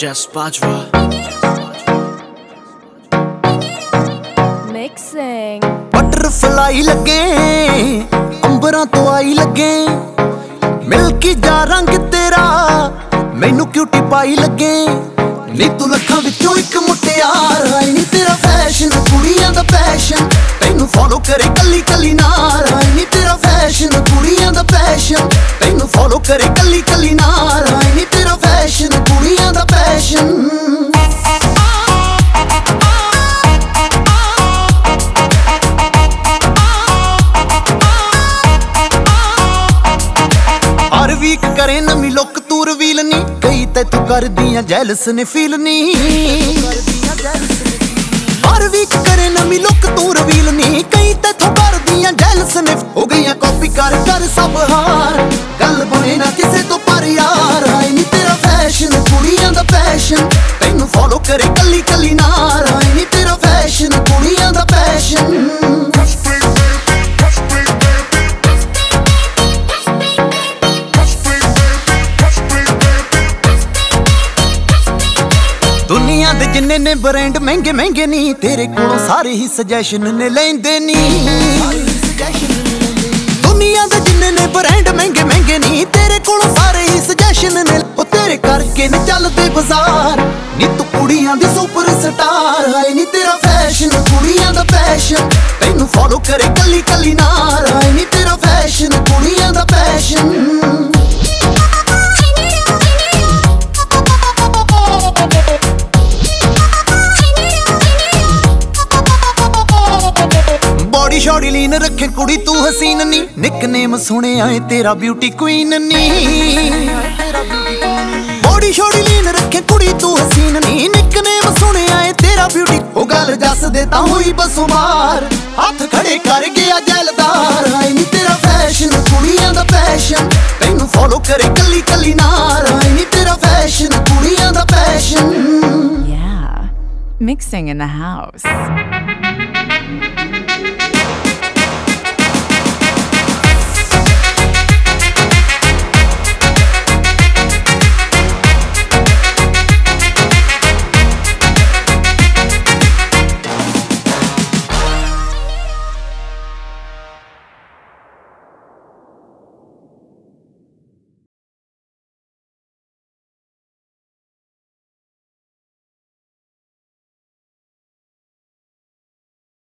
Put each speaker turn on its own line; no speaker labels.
Jess Bajwa.
Mixing.
Butterfly ਲੱਗੇ ਅੰਬਰਾਂ ਤੋਂ ਆਈ ਲੱਗੇ ਮਿਲ ਕੇ ਜਾ ਰੰਗ ਤੇਰਾ ਮੈਨੂੰ ਕਿਊਟੀ ਪਾਈ ਲੱਗੇ ਨੀ ਤੂੰ ਲੱਖਾਂ ਵਿੱਚੋਂ ਇੱਕ ਮੁਟਿਆਰ ਆਈ ਨੀ ਤੇਰਾ ਫੈਸ਼ਨ ਕੁੜੀਆਂ ਦਾ ਪੈਸ਼ਨ ਤੈਨੂੰ ਫੋਲੋ ਕਰੇ ਕੱਲੀ ਕੱਲੀ ਨਾਰ ਆਈ ਨੀ ਤੇਰਾ ਫੈਸ਼ਨ ਕੁੜੀਆਂ ਦਾ ਪੈਸ਼ਨ ਤੈਨੂੰ ਫੋਲੋ ਕਰੇ ਤੈਥੋਂ ਕਰਦੀਆਂ ਜੈਲਸ ਨੇ ਫੀਲ ਨਹੀਂ। ਹਰ ਵੀਕ ਕਰੇ ਨਵੀਂ ਲੁੱਕ ਤੂੰ ਰਿਵੀਲ ਨਹੀਂ। ਕਈ ਤੈਥੋਂ ਕਰਦੀਆਂ ਜੈਲਸ ਨੇ ਹੋ ਗਈਆਂ ਕਾਪੀ ਕਰ ਕਰ ਸਭ ਹਾਰ। ਗੱਲ ਬਣੇ ਨਾ ਕਿਸੇ ਤੋਂ ਪਰ ਯਾਰ। ਆਈ ਨਹੀਂ ਤੇਰਾ ਫੈਸ਼ਨ ਕੁੜੀਆਂ ਦਾ ਫੈਸ਼ਨ ਤੈਨੂੰ ਫੋਲੋ ਕਰੇ ਕੱਲੀ ਕੱਲੀ ਨਾ ਦੁਨੀਆ ਨੇ ਬ੍ਰਾਂਡ ਮਹਿੰਗੇ ਮਹਿੰਗੇ ਨਹੀਂ ਤੇਰੇ ਕੋਲੋਂ ਸਾਰੇ ਹੀ ਸੁਜੈਸ਼ਨ ਨੇ ਲੈਂਦੇ ਨਹੀਂ ਦੁਨੀਆ ਦੇ ਜਿੰਨੇ ਨੇ ਬ੍ਰਾਂਡ ਮਹਿੰਗੇ ਮਹਿੰਗੇ ਨਹੀਂ ਤੇਰੇ ਕੋਲੋਂ ਸਾਰੇ ਹੀ ਸੁਜੈਸ਼ਨ ਨੇ। ਉਹ ਤੇਰੇ ਕਰਕੇ ਨੀ ਚੱਲਦੇ ਬਾਜ਼ਾਰ। ਨੀ ਤੂੰ ਕੁੜੀਆਂ ਦੀ ਸੁਪਰ ਸਟਾਰ ਆਈ ਨੀ ਤੇਰਾ ਫੈਸ਼ਨ ਕੁੜੀਆਂ ਦਾ ਫੈਸ਼ਨ ਤੈਨੂੰ ਫੋਲੋ ਕਰੇ ਕੱਲੀ ਕੱਲੀ ਨਾਰ ਆਈ ਨੀ ਤੇਰਾ ਫੈਸ਼ਨ ਕੁੜੀਆਂ ਦਾ ਫੈਸ਼ਨ ਬੋਡੀ ਸ਼ੋਡੀ ਲੀਨ ਰੱਖੇ ਕੁੜੀ ਤੂੰ ਹਸੀਨ ਨੀ। ਨਿਕਨੇਮ ਸੁਣਿਆ ਏ ਤੇਰਾ ਬਿਊਟੀ ਕੁਈਨ ਨੀ। ਬੋਡੀ ਸ਼ੋਡੀ ਲੀਨ ਰੱਖੇ ਕੁੜੀ ਤੂੰ ਹਸੀਨ ਨੀ। ਨਿਕਨੇਮ ਸੁਣਿਆ ਏ ਤੇਰਾ ਬਿਊਟੀ ਉਹ ਗੱਲ ਦੱਸ ਦੇ ਤਾਂ ਹੋਈ ਬਸੁਮਾਰ। ਹੱਥ ਖੜੇ ਕਰ ਗਿਆ ਜੈਲਦਾਰ। ਆਈ ਨੀ ਤੇਰਾ ਫੈਸ਼ਨ ਕੁੜੀਆਂ ਦਾ ਪੈਸ਼ਨ ਤੈਨੂੰ ਫੋਲੋ ਕਰੇ ਕੱਲੀ ਕੱਲੀ ਨਾਰ
Mixing in the house.